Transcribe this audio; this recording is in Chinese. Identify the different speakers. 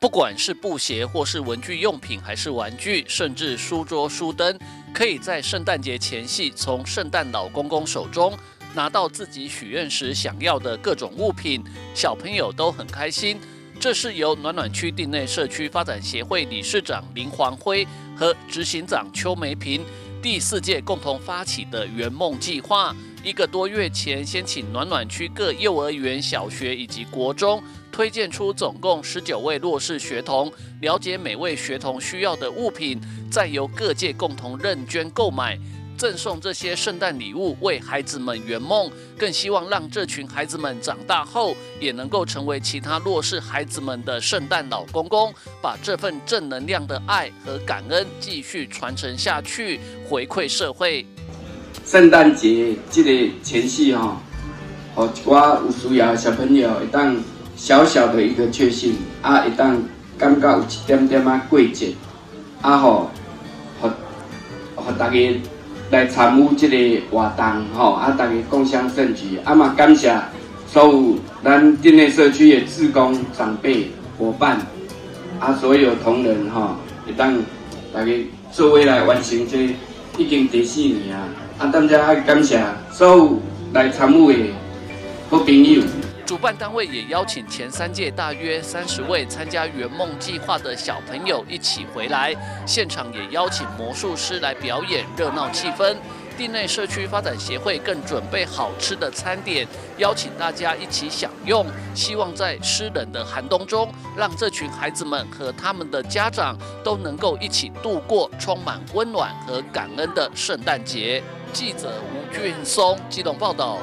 Speaker 1: 不管是布鞋或是文具用品，还是玩具，甚至书桌、书灯，可以在圣诞节前夕从圣诞老公公手中拿到自己许愿时想要的各种物品，小朋友都很开心。这是由暖暖区定内社区发展协会理事长林黄辉和执行长邱梅平第四届共同发起的圆梦计划。一个多月前，先请暖暖区各幼儿园、小学以及国中推荐出总共十九位弱势学童，了解每位学童需要的物品，再由各界共同认捐购买，赠送这些圣诞礼物，为孩子们圆梦。更希望让这群孩子们长大后，也能够成为其他弱势孩子们的圣诞老公公，把这份正能量的爱和感恩继续传承下去，回馈社会。
Speaker 2: 圣诞节这个前夕哈，和一寡有需要小朋友，一当小小的一个确信，啊，一当感觉有一点点啊贵节，啊吼，和和大家来参与这个活动吼，啊，大家共享盛举，啊嘛感谢所有咱店内社区的职工、长辈、伙伴，啊，所有同仁哈，一当大家作为来完成这已经第四年啊。啊！大家还感谢所有来参与的好朋友。
Speaker 1: 主办单位也邀请前三届大约三十位参加圆梦计划的小朋友一起回来，现场也邀请魔术师来表演，热闹气氛。地内社区发展协会更准备好吃的餐点，邀请大家一起享用。希望在湿冷的寒冬中，让这群孩子们和他们的家长都能够一起度过充满温暖和感恩的圣诞节。记者吴俊松机动报道。